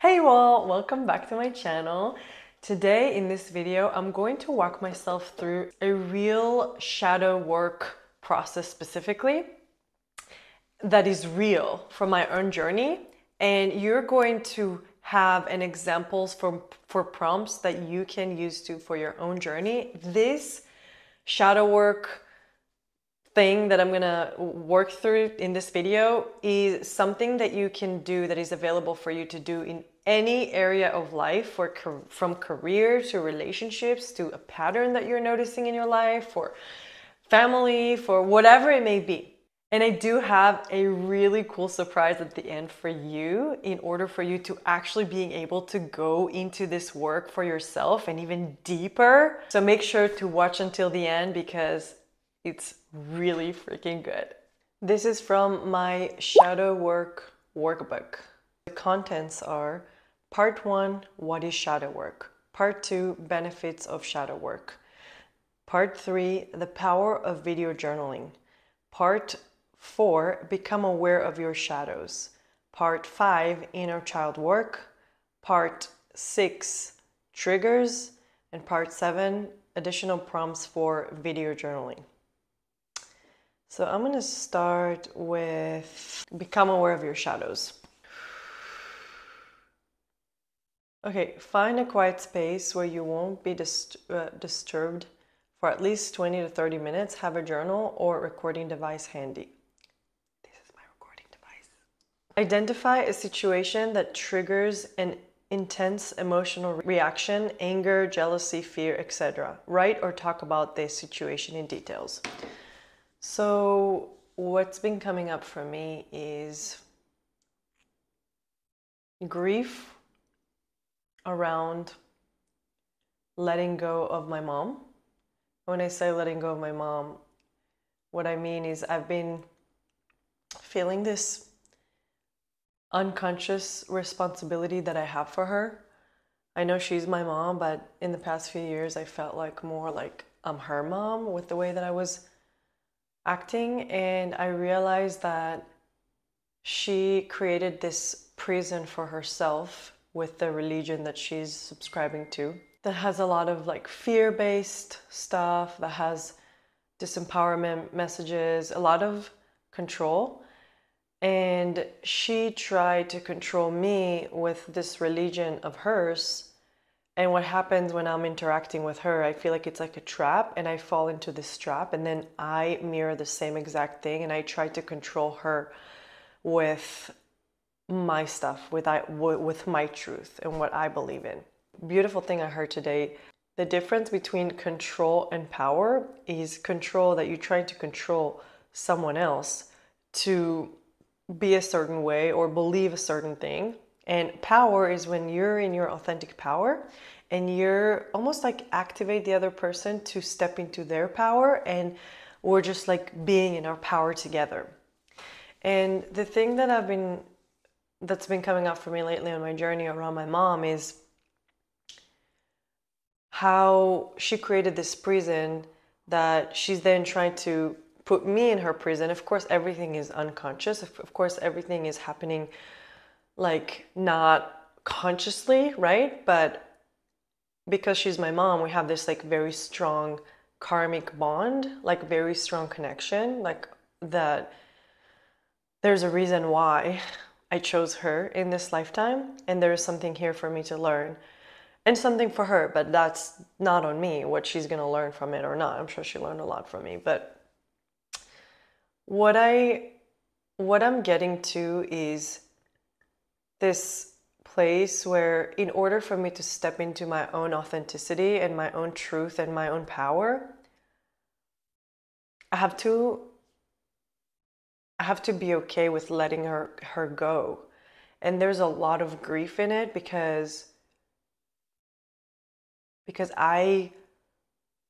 Hey you all, welcome back to my channel. Today in this video, I'm going to walk myself through a real shadow work process specifically that is real from my own journey. And you're going to have an examples for, for prompts that you can use to for your own journey. This shadow work thing that I'm gonna work through in this video is something that you can do that is available for you to do in any area of life for, from career to relationships to a pattern that you're noticing in your life for family for whatever it may be and I do have a really cool surprise at the end for you in order for you to actually being able to go into this work for yourself and even deeper. So make sure to watch until the end because it's really freaking good. This is from my shadow work workbook. The contents are part one, what is shadow work? Part two, benefits of shadow work. Part three, the power of video journaling. Part four, become aware of your shadows. Part five, inner child work. Part six, triggers. And part seven, additional prompts for video journaling. So I'm going to start with become aware of your shadows. Okay, find a quiet space where you won't be uh, disturbed for at least 20 to 30 minutes. Have a journal or recording device handy. This is my recording device. Identify a situation that triggers an intense emotional reaction, anger, jealousy, fear, etc. Write or talk about this situation in details. So, what's been coming up for me is grief around letting go of my mom. When I say letting go of my mom, what I mean is I've been feeling this unconscious responsibility that I have for her. I know she's my mom, but in the past few years, I felt like more like I'm her mom with the way that I was acting and I realized that she created this prison for herself with the religion that she's subscribing to that has a lot of like fear-based stuff that has disempowerment messages a lot of control. And she tried to control me with this religion of hers and what happens when I'm interacting with her, I feel like it's like a trap and I fall into this trap and then I mirror the same exact thing and I try to control her with my stuff, with I with my truth and what I believe in. Beautiful thing I heard today, the difference between control and power is control that you're trying to control someone else to be a certain way or believe a certain thing and power is when you're in your authentic power and you're almost like activate the other person to step into their power and we're just like being in our power together. And the thing that I've been that's been coming up for me lately on my journey around my mom is how she created this prison that she's then trying to put me in her prison. Of course, everything is unconscious. Of course, everything is happening like not consciously, right? But because she's my mom, we have this like very strong karmic bond, like very strong connection, like that there's a reason why I chose her in this lifetime and there is something here for me to learn and something for her, but that's not on me what she's going to learn from it or not. I'm sure she learned a lot from me, but what I what I'm getting to is this place where, in order for me to step into my own authenticity and my own truth and my own power, I have to I have to be okay with letting her her go. And there's a lot of grief in it because because I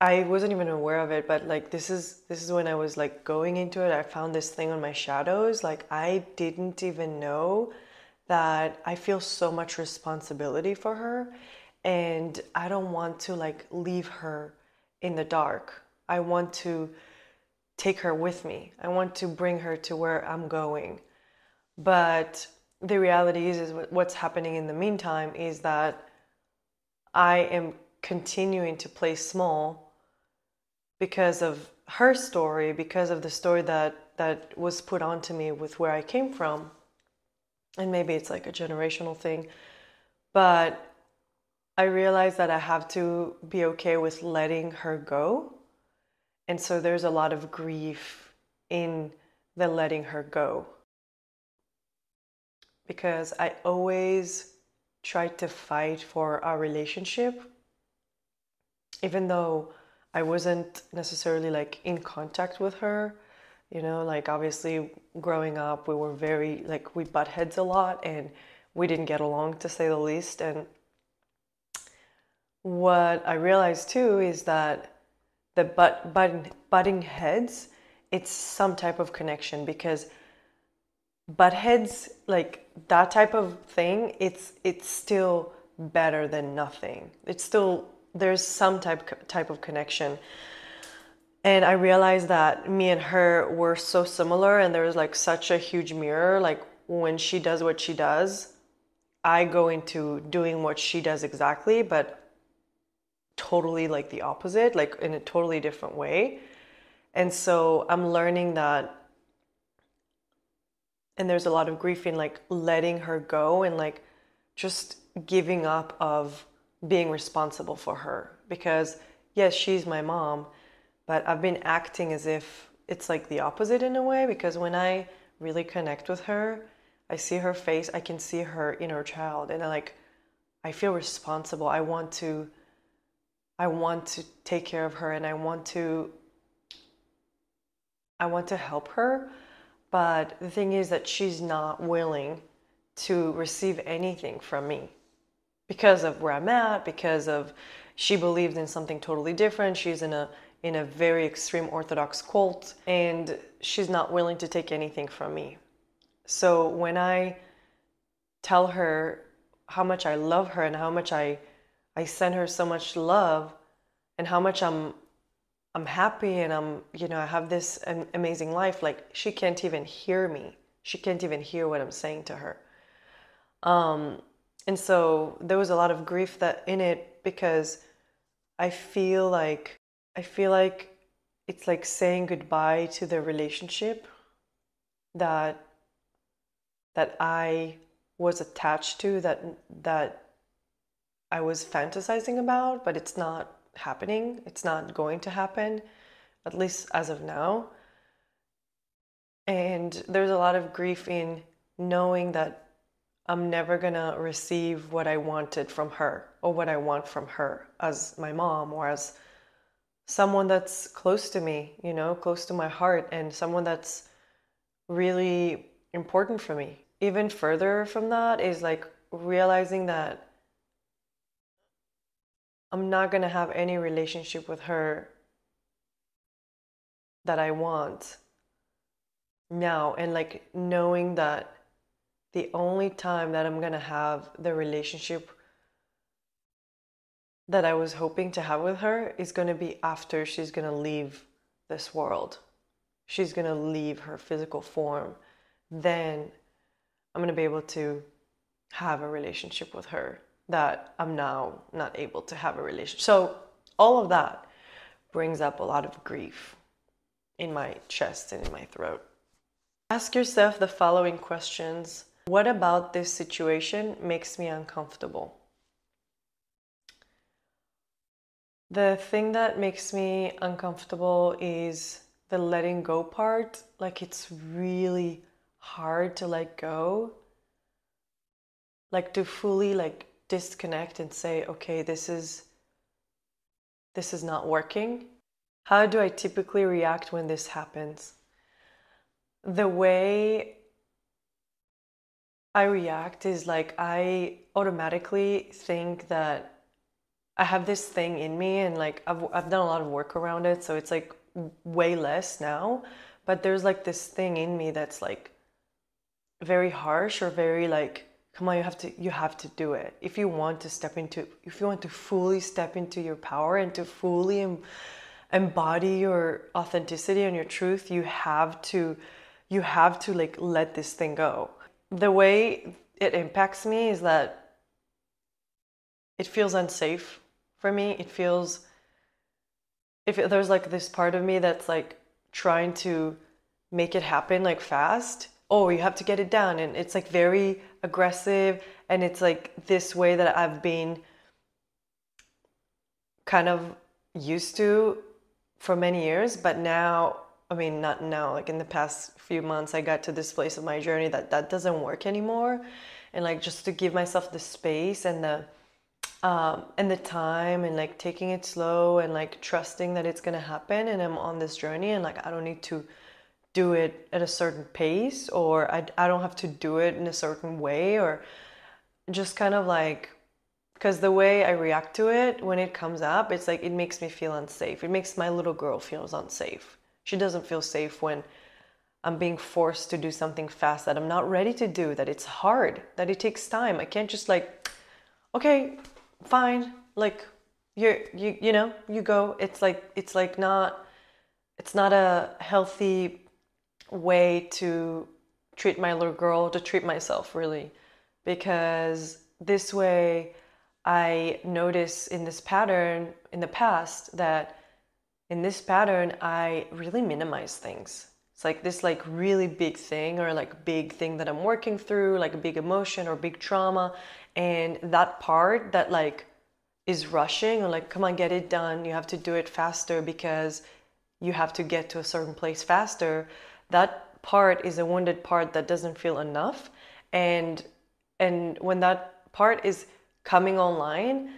I wasn't even aware of it, but like this is this is when I was like going into it. I found this thing on my shadows. Like I didn't even know that I feel so much responsibility for her and I don't want to like leave her in the dark. I want to take her with me. I want to bring her to where I'm going. But the reality is, is what's happening in the meantime is that I am continuing to play small because of her story, because of the story that that was put onto me with where I came from. And maybe it's like a generational thing, but I realized that I have to be okay with letting her go. And so there's a lot of grief in the letting her go. Because I always tried to fight for our relationship, even though I wasn't necessarily like in contact with her. You know, like obviously growing up, we were very like we butt heads a lot and we didn't get along to say the least. And what I realized too is that the butt, button, butting heads, it's some type of connection because butt heads, like that type of thing, it's it's still better than nothing. It's still there's some type type of connection. And I realized that me and her were so similar and there was like such a huge mirror. Like when she does what she does, I go into doing what she does exactly, but totally like the opposite, like in a totally different way. And so I'm learning that and there's a lot of grief in like letting her go and like just giving up of being responsible for her because yes she's my mom but i've been acting as if it's like the opposite in a way because when i really connect with her i see her face i can see her inner child and i like i feel responsible i want to I want to take care of her and I want to I want to help her, but the thing is that she's not willing to receive anything from me because of where I'm at, because of she believes in something totally different. She's in a in a very extreme orthodox cult and she's not willing to take anything from me. So when I tell her how much I love her and how much I I send her so much love and how much I'm I'm happy and I'm you know I have this amazing life like she can't even hear me she can't even hear what I'm saying to her um and so there was a lot of grief that in it because I feel like I feel like it's like saying goodbye to the relationship that that I was attached to that that I was fantasizing about, but it's not happening. It's not going to happen, at least as of now. And there's a lot of grief in knowing that I'm never gonna receive what I wanted from her or what I want from her as my mom or as someone that's close to me, you know, close to my heart and someone that's really important for me. Even further from that is like realizing that I'm not going to have any relationship with her that I want now. And like knowing that the only time that I'm going to have the relationship that I was hoping to have with her is going to be after she's going to leave this world. She's going to leave her physical form. Then I'm going to be able to have a relationship with her that I'm now not able to have a relationship. So all of that brings up a lot of grief in my chest and in my throat. Ask yourself the following questions. What about this situation makes me uncomfortable? The thing that makes me uncomfortable is the letting go part. Like it's really hard to let go. Like to fully like disconnect and say, okay, this is this is not working. How do I typically react when this happens? The way I react is like I automatically think that I have this thing in me and like I've, I've done a lot of work around it. So it's like way less now. But there's like this thing in me that's like very harsh or very like come on you have to you have to do it if you want to step into if you want to fully step into your power and to fully em, embody your authenticity and your truth you have to you have to like let this thing go the way it impacts me is that it feels unsafe for me. It feels if there's like this part of me that's like trying to make it happen like fast. Oh, you have to get it done and it's like very aggressive and it's like this way that I've been kind of used to for many years, but now I mean, not now, like in the past few months, I got to this place of my journey that that doesn't work anymore. And like just to give myself the space and the, um, and the time and like taking it slow and like trusting that it's gonna happen and I'm on this journey and like I don't need to do it at a certain pace or I, I don't have to do it in a certain way or just kind of like because the way I react to it when it comes up, it's like it makes me feel unsafe. It makes my little girl feels unsafe. She doesn't feel safe when I'm being forced to do something fast that I'm not ready to do, that it's hard, that it takes time. I can't just like, okay, fine, like you're you you know, you go. It's like it's like not it's not a healthy way to treat my little girl, to treat myself really. Because this way I notice in this pattern in the past that in this pattern, I really minimize things. It's like this like really big thing or like big thing that I'm working through, like a big emotion or big trauma. And that part that like is rushing or like, come on, get it done. You have to do it faster because you have to get to a certain place faster. That part is a wounded part that doesn't feel enough. And and when that part is coming online,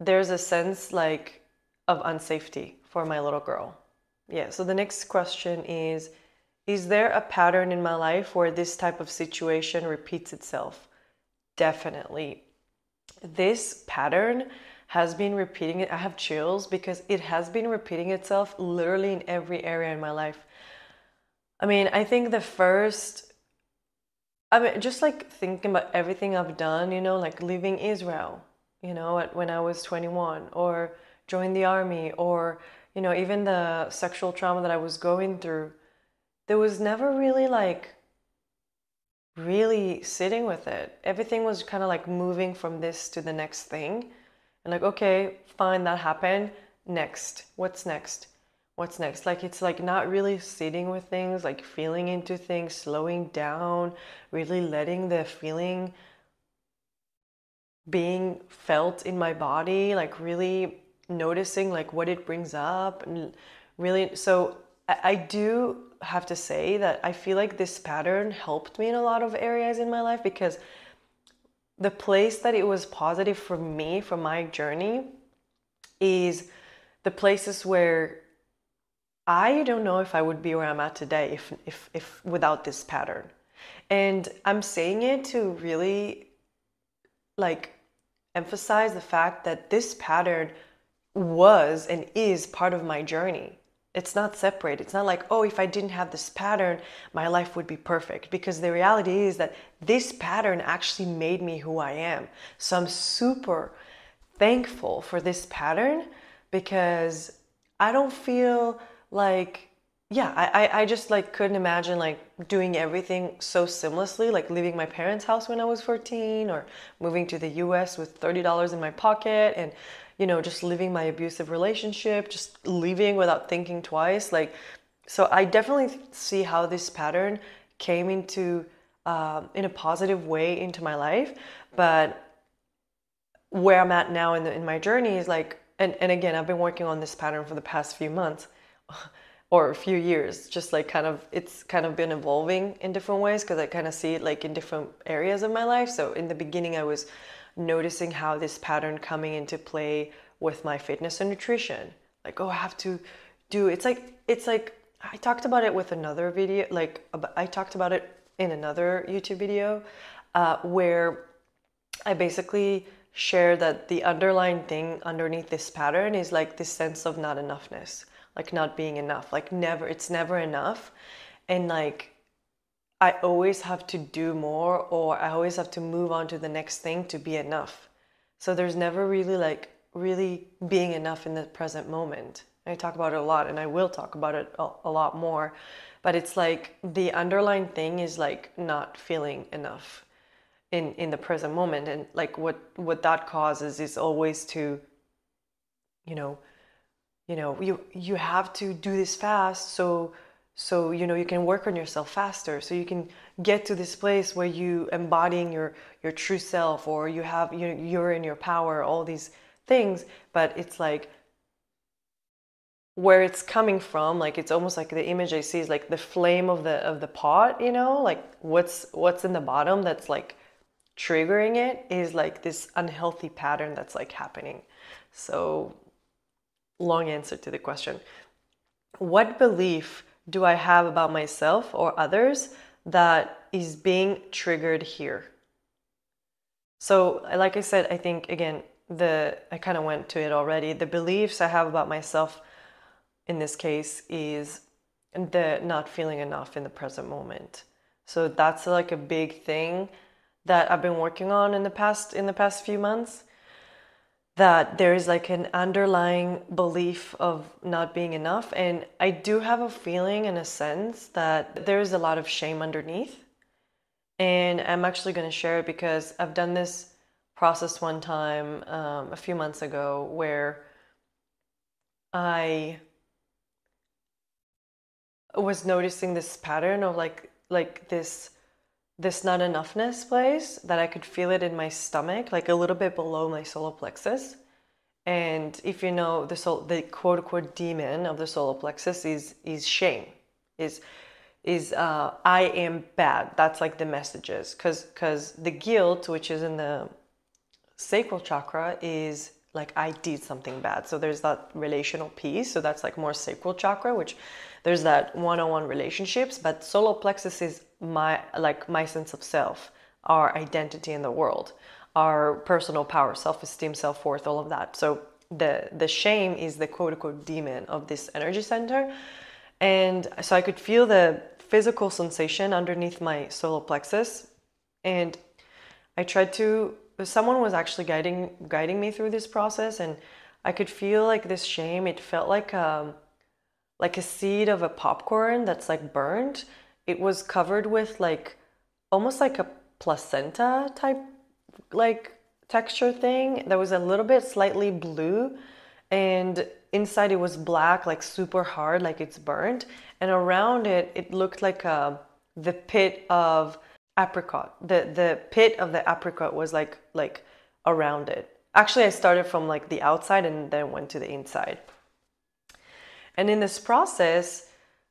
there's a sense like of unsafety for my little girl. Yeah, so the next question is Is there a pattern in my life where this type of situation repeats itself? Definitely. This pattern has been repeating it. I have chills because it has been repeating itself literally in every area in my life. I mean, I think the first I mean, just like thinking about everything I've done, you know, like leaving Israel, you know, when I was 21, or join the army, or you know, even the sexual trauma that I was going through, there was never really like really sitting with it. Everything was kind of like moving from this to the next thing. And like, okay, fine, that happened. Next. What's next? What's next? Like, it's like not really sitting with things, like feeling into things, slowing down, really letting the feeling being felt in my body, like really noticing like what it brings up and really so I, I do have to say that I feel like this pattern helped me in a lot of areas in my life because the place that it was positive for me for my journey is the places where I don't know if I would be where I'm at today if if if without this pattern. And I'm saying it to really like emphasize the fact that this pattern was and is part of my journey. It's not separate. It's not like, oh, if I didn't have this pattern, my life would be perfect. Because the reality is that this pattern actually made me who I am. So I'm super thankful for this pattern because I don't feel like, yeah, I, I just like couldn't imagine like doing everything so seamlessly, like leaving my parents' house when I was 14 or moving to the US with $30 in my pocket and you know, just leaving my abusive relationship, just leaving without thinking twice. Like, so I definitely see how this pattern came into um, in a positive way into my life, but where I'm at now in the, in my journey is like, and and again, I've been working on this pattern for the past few months. or a few years just like kind of it's kind of been evolving in different ways because i kind of see it like in different areas of my life so in the beginning i was noticing how this pattern coming into play with my fitness and nutrition. Like, oh, I have to do it's like it's like I talked about it with another video, like I talked about it in another YouTube video uh, where I basically share that the underlying thing underneath this pattern is like this sense of not enoughness, like not being enough, like never, it's never enough. And like I always have to do more or I always have to move on to the next thing to be enough. So there's never really like really being enough in the present moment. I talk about it a lot and I will talk about it a, lot more but it's like the underlying thing is like not feeling enough in in the present moment and like what what that causes is always to you know you know you you have to do this fast so so you know you can work on yourself faster. So you can get to this place where you embodying your your true self or you have you you're in your power all these things. But it's like where it's coming from like it's almost like the image i see is like the flame of the of the pot you know? Like what's what's in the bottom that's like triggering it is like this unhealthy pattern that's like happening. So long answer to the question. What belief do i have about myself or others that is being triggered here? So like i said i think again the i kind of went to it already. The beliefs i have about myself in this case is the not feeling enough in the present moment. So that's like a big thing that I've been working on in the past in the past few months that there is like an underlying belief of not being enough. And I do have a feeling and a sense that there is a lot of shame underneath. And I'm actually going to share it because I've done this process one time um, a few months ago where I was noticing this pattern of like like this this not enoughness place that I could feel it in my stomach, like a little bit below my solar plexus. And if you know the soul, the quote unquote demon of the solar plexus is is shame, is is uh, I am bad. That's like the messages, because because the guilt, which is in the sacral chakra, is like I did something bad. So there's that relational piece. So that's like more sacral chakra, which there's that one-on-one relationships but solar plexus is my like my sense of self our identity in the world our personal power self-esteem self-worth all of that. So the the shame is the quote unquote demon of this energy center. And so i could feel the physical sensation underneath my solar plexus. And i tried to someone was actually guiding guiding me through this process and i could feel like this shame. It felt like um, like a seed of a popcorn that's like burnt. It was covered with like almost like a placenta type like texture thing that was a little bit slightly blue and inside it was black like super hard like it's burnt. And around it it looked like a, uh, the pit of apricot. The the pit of the apricot was like like around it. Actually i started from like the outside and then went to the inside and in this process,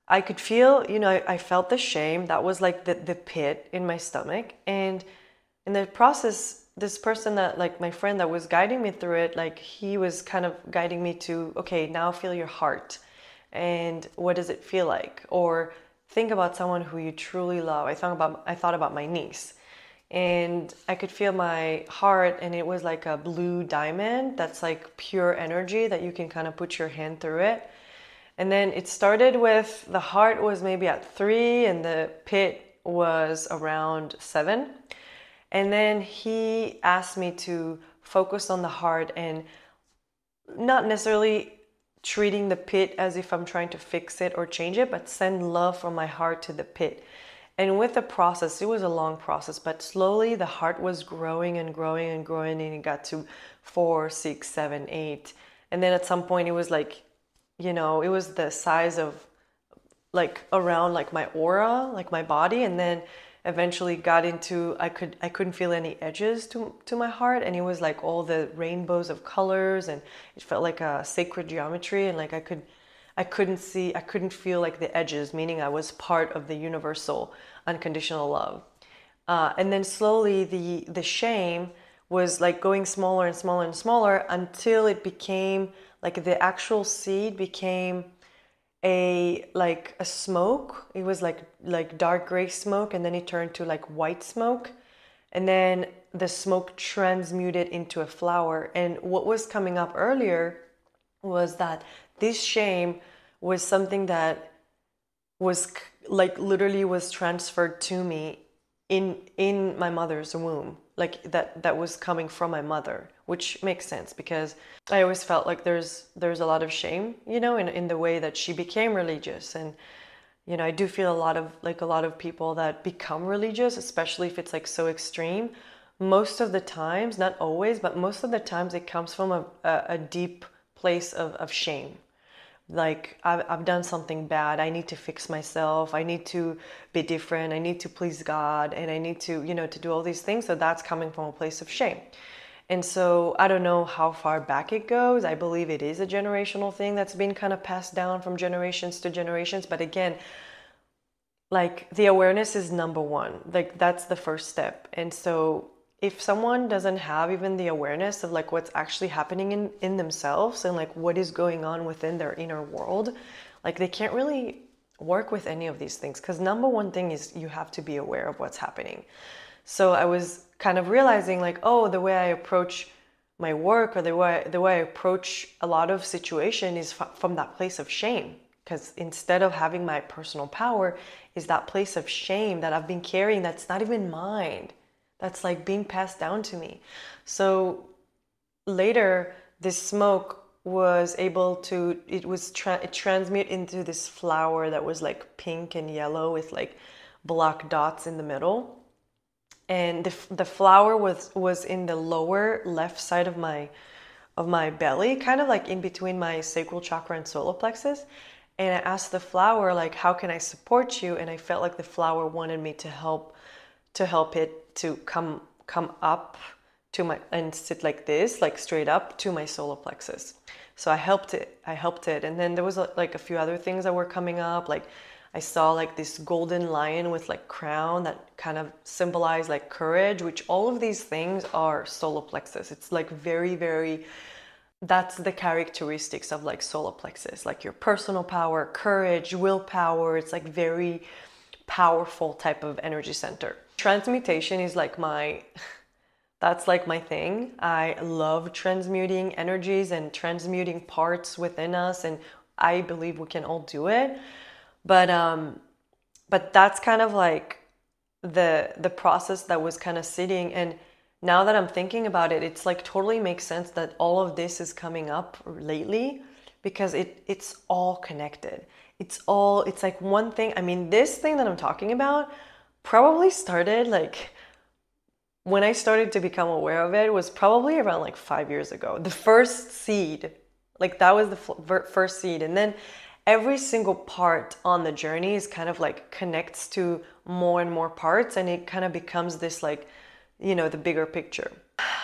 I could feel, you know, I, felt the shame. That was like the, the pit in my stomach. And in the process, this person that, like my friend that was guiding me through it, like he was kind of guiding me to, okay, now feel your heart. And what does it feel like? Or think about someone who you truly love. I thought about I thought about my niece. And I could feel my heart and it was like a blue diamond that's like pure energy that you can kind of put your hand through it and then it started with the heart was maybe at three and the pit was around seven. And then he asked me to focus on the heart and not necessarily treating the pit as if I'm trying to fix it or change it, but send love from my heart to the pit. And with the process, it was a long process, but slowly the heart was growing and growing and growing, and it got to four, six, seven, eight. And then at some point, it was like you know, it was the size of like around like my aura, like my body, and then eventually got into I could I couldn't feel any edges to to my heart and it was like all the rainbows of colors and it felt like a sacred geometry and like I could I couldn't see I couldn't feel like the edges meaning I was part of the universal unconditional love. Uh, and then slowly the the shame was like going smaller and smaller and smaller until it became like the actual seed became a like a smoke. It was like like dark gray smoke and then it turned to like white smoke. And then the smoke transmuted into a flower. And what was coming up earlier was that this shame was something that was like literally was transferred to me in in my mother's womb. Like that that was coming from my mother which makes sense because i always felt like there's there's a lot of shame you know in, in the way that she became religious and you know, I do feel a lot of like a lot of people that become religious, especially if it's like so extreme. Most of the times, not always, but most of the times, it comes from a, a, a deep place of, of shame. Like, I've, I've done something bad. I need to fix myself. I need to be different. I need to please God. And I need to, you know, to do all these things. So that's coming from a place of shame. And so I don't know how far back it goes. I believe it is a generational thing that's been kind of passed down from generations to generations. But again, like the awareness is number one. Like that's the first step. And so if someone doesn't have even the awareness of like what's actually happening in, in themselves and like what is going on within their inner world, like they can't really work with any of these things. Because number one thing is you have to be aware of what's happening. So I was kind of realizing like, oh, the way I approach my work or the way the way I approach a lot of situation is f- from that place of shame. Because instead of having my personal power, is that place of shame that I've been carrying that's not even mine. That's like being passed down to me. So later, this smoke was able to it was tra- it transmute into this flower that was like pink and yellow with like black dots in the middle and the, the flower was was in the lower left side of my of my belly kind of like in between my sacral chakra and solar plexus. And i asked the flower like how can i support you? And i felt like the flower wanted me to help to help it to come come up to my and sit like this like straight up to my solar plexus. So i helped it i helped it. And then there was like a few other things that were coming up like I saw like this golden lion with like crown that kind of symbolized like courage, which all of these things are solar plexus. It's like very, very that's the characteristics of like solar plexus, like your personal power, courage, willpower. It's like very powerful type of energy center. Transmutation is like my that's like my thing. I love transmuting energies and transmuting parts within us and I believe we can all do it but um but that's kind of like the the process that was kind of sitting. And now that i'm thinking about it it's like totally makes sense that all of this is coming up lately because it it's all connected. It's all it's like one thing i mean this thing that i'm talking about probably started like when i started to become aware of it was probably around like 5 years ago. The first seed like that was the first seed. And then every single part on the journey is kind of like connects to more and more parts and it kind of becomes this like you know the bigger picture.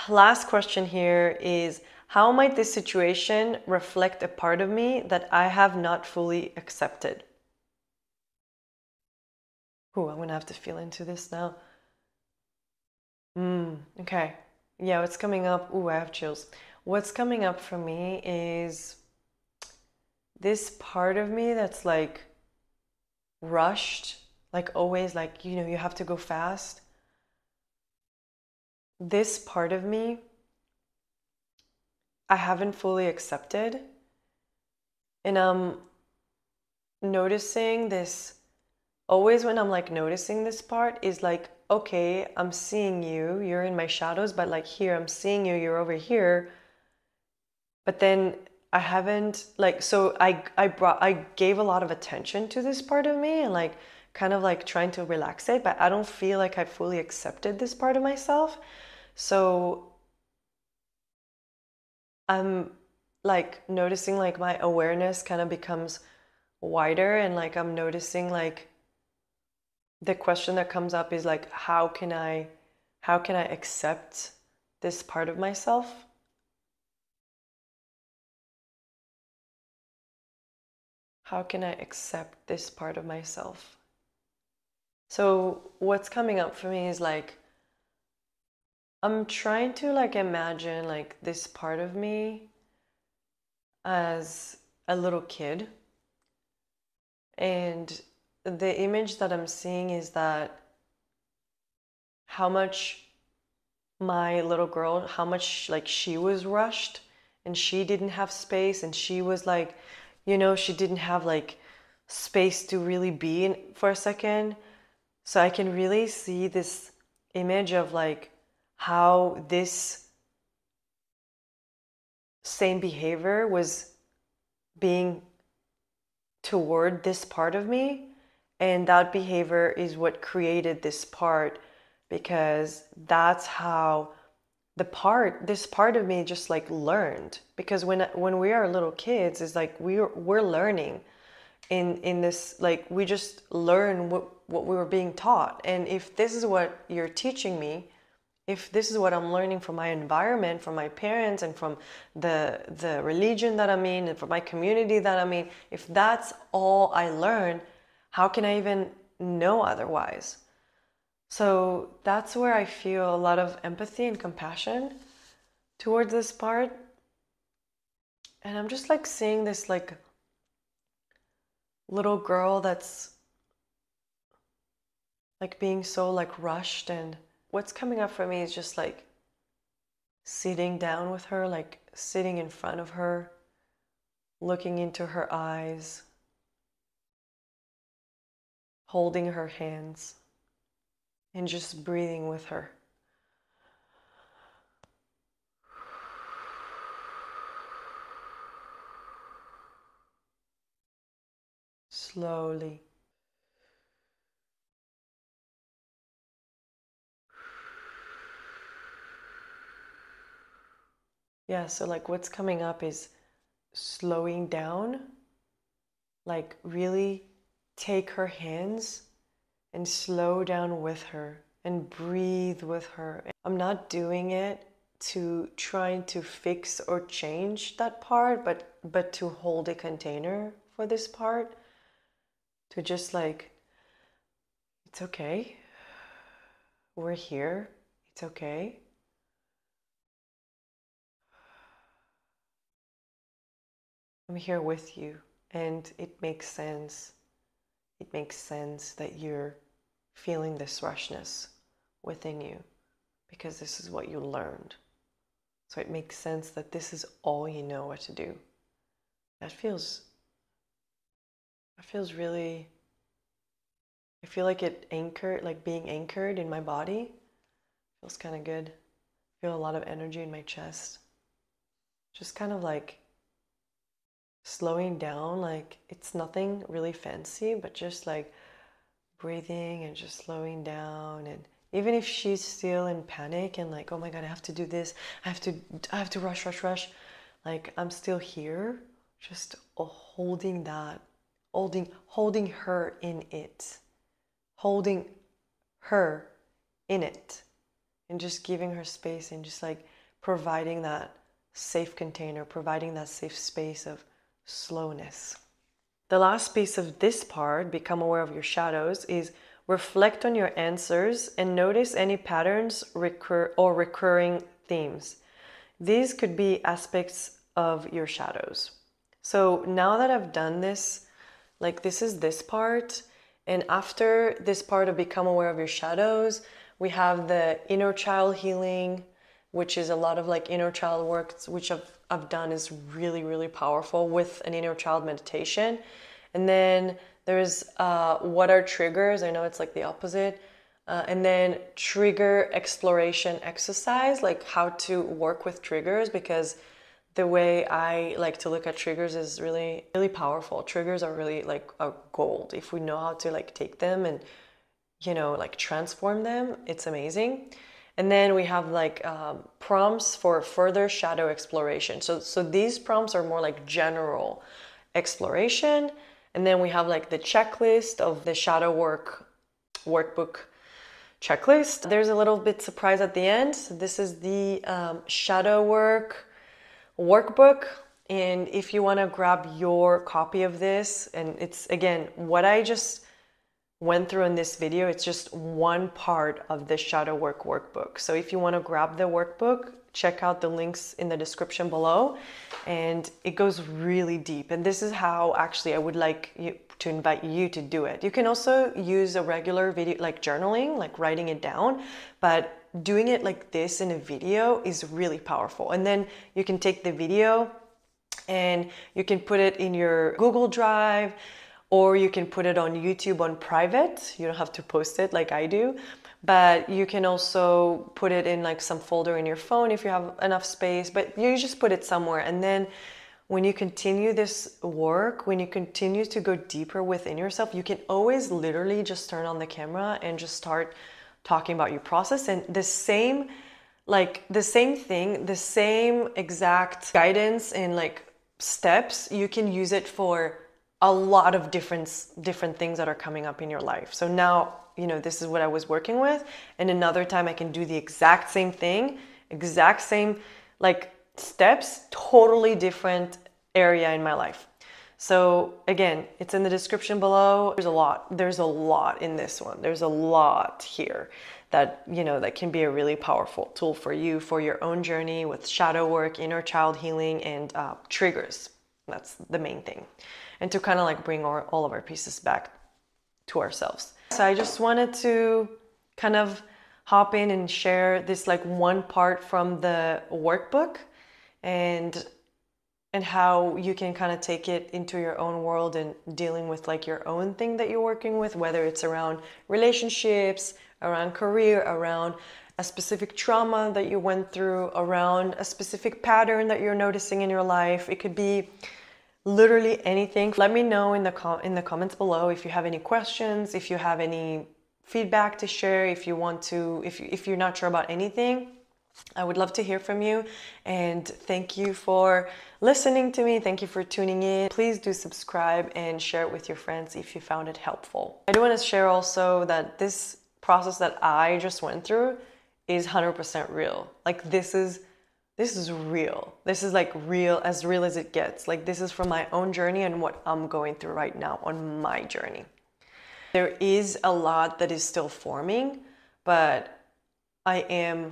Last question here is how might this situation reflect a part of me that i have not fully accepted? Ooh, i'm gonna have to feel into this now. Mm, okay. Yeah what's coming up? Ooh, i have chills. What's coming up for me is this part of me that's like rushed, like always, like, you know, you have to go fast. This part of me, I haven't fully accepted. And I'm noticing this always when I'm like noticing this part is like, okay, I'm seeing you, you're in my shadows, but like here, I'm seeing you, you're over here. But then I haven't like so I I brought I gave a lot of attention to this part of me and like kind of like trying to relax it, but I don't feel like I fully accepted this part of myself. So I'm like noticing like my awareness kind of becomes wider and like I'm noticing like the question that comes up is like how can I how can I accept this part of myself? How can I accept this part of myself? So what's coming up for me is like I'm trying to like imagine like this part of me as a little kid. And the image that I'm seeing is that how much my little girl, how much like she was rushed and she didn't have space and she was like you know, she didn't have like space to really be in for a second. So I can really see this image of like how this same behavior was being toward this part of me And that behavior is what created this part because that's how the part this part of me just like learned. Because when when we are little kids it's like we're we're learning in in this like we just learn what what we were being taught. And if this is what you're teaching me if this is what i'm learning from my environment from my parents and from the the religion that i'm in and from my community that i'm in if that's all i learn how can i even know otherwise so that's where I feel a lot of empathy and compassion towards this part. And I'm just like seeing this like little girl that's like being so like rushed and what's coming up for me is just like sitting down with her, like sitting in front of her, looking into her eyes, holding her hands and just breathing with her. Slowly. Yeah, so like what's coming up is slowing down, like really take her hands and slow down with her and breathe with her. I'm not doing it to trying to fix or change that part, but but to hold a container for this part to just like it's okay. We're here. It's okay. I'm here with you and it makes sense it makes sense that you're feeling this rushness within you because this is what you learned. So it makes sense that this is all you know what to do. That feels that feels really I feel like it anchored like being anchored in my body feels kind of good. I feel a lot of energy in my chest. Just kind of like slowing down like it's nothing really fancy but just like breathing and just slowing down. And even if she's still in panic and like oh my god i have to do this. I have to i have to rush rush rush like i'm still here just holding that holding holding her in it. Holding her in it. And just giving her space and just like providing that safe container providing that safe space of slowness. The last piece of this part, become aware of your shadows, is reflect on your answers and notice any patterns recur or recurring themes. These could be aspects of your shadows. So now that I've done this, like this is this part, and after this part of become aware of your shadows, we have the inner child healing, which is a lot of like inner child work, which I've I've done is really, really powerful with an inner child meditation. And then there's uh, what are triggers? I know it's like the opposite. Uh, and then trigger exploration exercise, like how to work with triggers, because the way I like to look at triggers is really, really powerful. Triggers are really like a gold. If we know how to like take them and, you know, like transform them, it's amazing. And then we have like um, prompts for further shadow exploration. So, so these prompts are more like general exploration. And then we have like the checklist of the shadow work workbook checklist. There's a little bit surprise at the end. So this is the um, shadow work workbook. And if you want to grab your copy of this, and it's again what I just went through in this video, it's just one part of the shadow work workbook. So if you want to grab the workbook, check out the links in the description below and it goes really deep. And this is how actually I would like you to invite you to do it. You can also use a regular video like journaling, like writing it down, but doing it like this in a video is really powerful. And then you can take the video and you can put it in your Google Drive, or you can put it on YouTube on private. You don't have to post it like I do, but you can also put it in like some folder in your phone if you have enough space, but you just put it somewhere. And then when you continue this work, when you continue to go deeper within yourself, you can always literally just turn on the camera and just start talking about your process. And the same, like the same thing, the same exact guidance and like steps, you can use it for a lot of different different things that are coming up in your life. So now, you know, this is what I was working with, and another time I can do the exact same thing, exact same like steps, totally different area in my life. So again, it's in the description below. There's a lot. There's a lot in this one. There's a lot here that, you know, that can be a really powerful tool for you for your own journey with shadow work, inner child healing, and uh, triggers. That's the main thing. And to kind of like bring our, all of our pieces back to ourselves. So I just wanted to kind of hop in and share this like one part from the workbook and and how you can kind of take it into your own world and dealing with like your own thing that you're working with whether it's around relationships around career around a specific trauma that you went through around a specific pattern that you're noticing in your life it could be literally anything let me know in the com- in the comments below if you have any questions if you have any feedback to share if you want to if you, if you're not sure about anything I would love to hear from you and thank you for listening to me. Thank you for tuning in. Please do subscribe and share it with your friends if you found it helpful. I do want to share also that this process that I just went through is 100% real. Like this is this is real. This is like real as real as it gets. Like this is from my own journey and what I'm going through right now on my journey. There is a lot that is still forming, but I am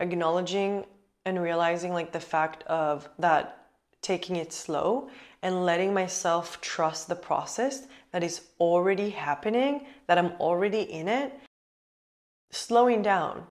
acknowledging and realizing like the fact of that taking it slow and letting myself trust the process that is already happening, that I'm already in it, slowing down